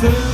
through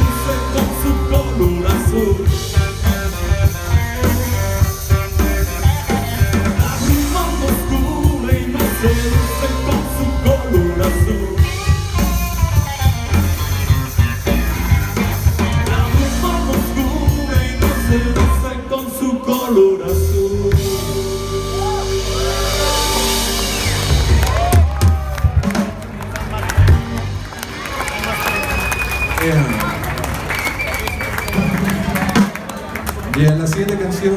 Bien. La siguiente canción